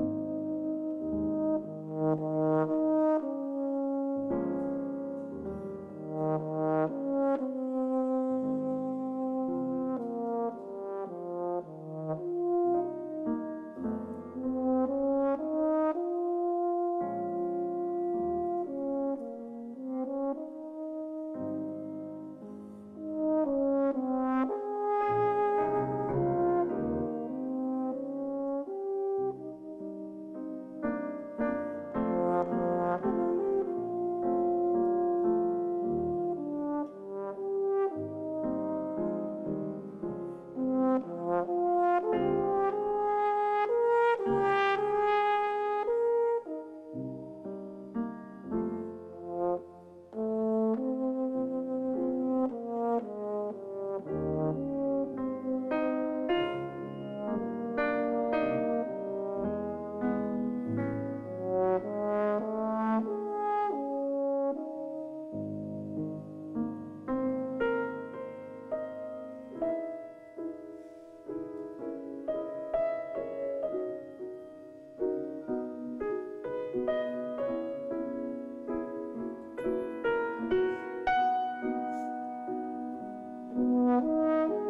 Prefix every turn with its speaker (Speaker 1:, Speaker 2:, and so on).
Speaker 1: you. Música